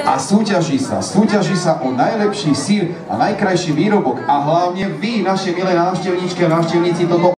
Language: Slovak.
a súťaží sa. Súťaží sa o najlepší sír a najkrajší výrobok. A hlavne vy, naše milé návštevníčky a návštevníci, toto